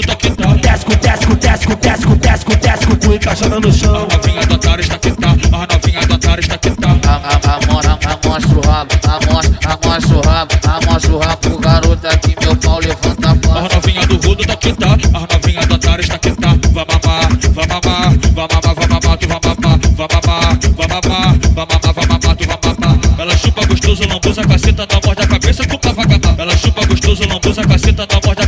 do taquetá. Tesco, tesco, tesco, tesco, tesco, tesco, tu encaixando no chão. A novinha do otário está quetá, a novinha do otário está quetá. Amostra o rabo, amostra o rabo, amostra o rabo pro garoto aqui, meu pau levanta forte. A novinha do rodo tá quetá, a novinha do otário está quetá. Vai mamar, vai mamar, vai mamar, vai mamar, tu vai mamar, vai mamar, vai mamar, vai mamar, vai mamar, tu vai mamar. Ela chupa gostoso, lambuza, caceta, não morde a cabeça, tu pra vagabá. Ela chupa gostoso, lambuza, caceta, não morde a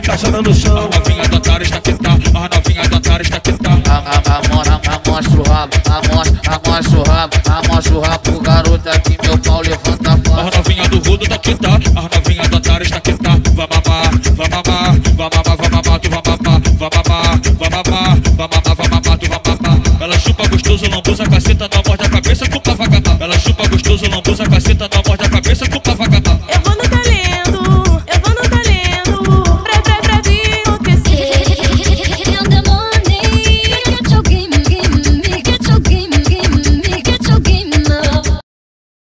tu encaixada no A chão. novinha do otário está quieta, a novinha do otário está quieta. Amostra o rabo, amostra, amostra o rabo, amostra o rabo, garota que meu pau levanta a A novinha do rodo tá quieta, a novinha do otário está quieta. Vai mamar, vai mamar, vai mamar, vai mamar, tu vai mamar, vai mamar, vai mamar, vai mamar, vai mamar, tu vai mamar. Ela chupa gostoso, lambuza, caceta, não morde a cabeça, culpa vagabá. Ela chupa gostoso, lambuza, caceta, não morde